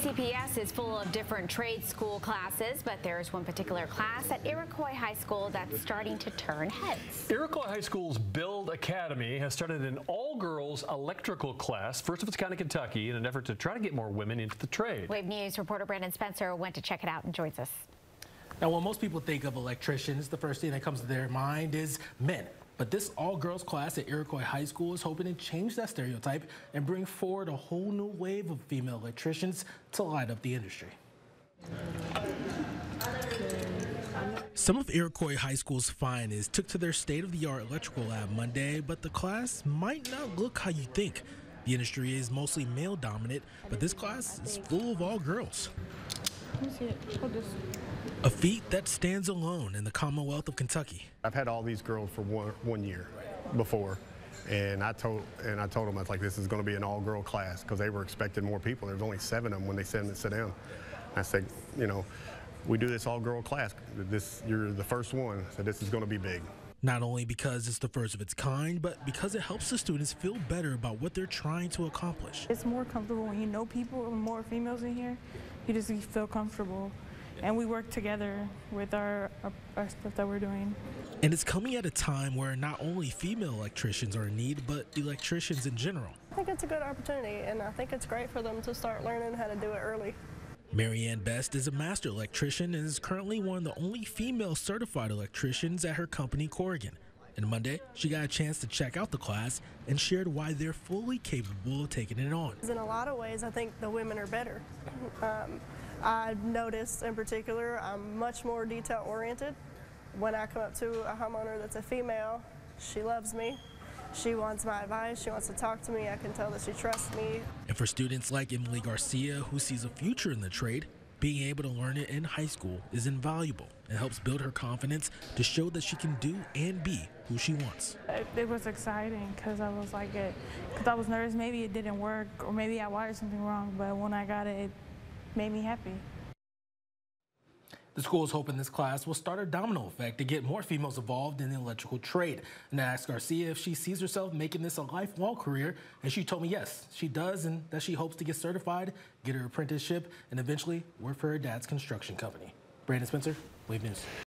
JCPS is full of different trade school classes, but there's one particular class at Iroquois High School that's starting to turn heads. Iroquois High School's Build Academy has started an all-girls electrical class, first of its kind in Kentucky, in an effort to try to get more women into the trade. Wave News reporter Brandon Spencer went to check it out and joins us. Now, when most people think of electricians, the first thing that comes to their mind is men. But this all-girls class at Iroquois High School is hoping to change that stereotype and bring forward a whole new wave of female electricians to light up the industry. Some of Iroquois High School's finest took to their state-of-the-art electrical lab Monday, but the class might not look how you think. The industry is mostly male-dominant, but this class is full of all girls. A feat that stands alone in the Commonwealth of Kentucky. I've had all these girls for one, one year before, and I told and I told them I was like, this is going to be an all-girl class because they were expecting more people. There was only seven of them when they said to sit down. I said, you know, we do this all-girl class. This you're the first one, so this is going to be big. Not only because it's the first of its kind, but because it helps the students feel better about what they're trying to accomplish. It's more comfortable when you know people and more females in here. You just feel comfortable and we work together with our, our, our, stuff that we're doing. And it's coming at a time where not only female electricians are in need, but electricians in general. I think it's a good opportunity, and I think it's great for them to start learning how to do it early. Marianne Best is a master electrician and is currently one of the only female certified electricians at her company, Corrigan. And Monday, she got a chance to check out the class and shared why they're fully capable of taking it on. In a lot of ways, I think the women are better. Um, I noticed in particular I'm much more detail oriented. When I come up to a homeowner that's a female, she loves me. She wants my advice. She wants to talk to me. I can tell that she trusts me. And for students like Emily Garcia, who sees a future in the trade, being able to learn it in high school is invaluable and helps build her confidence to show that she can do and be who she wants. It, it was exciting because I was like, because I was nervous. Maybe it didn't work, or maybe I wired something wrong. But when I got it, it made me happy. The school is hoping this class will start a domino effect to get more females involved in the electrical trade. And I asked Garcia if she sees herself making this a lifelong career, and she told me yes, she does, and that she hopes to get certified, get her apprenticeship, and eventually work for her dad's construction company. Brandon Spencer, Wave News.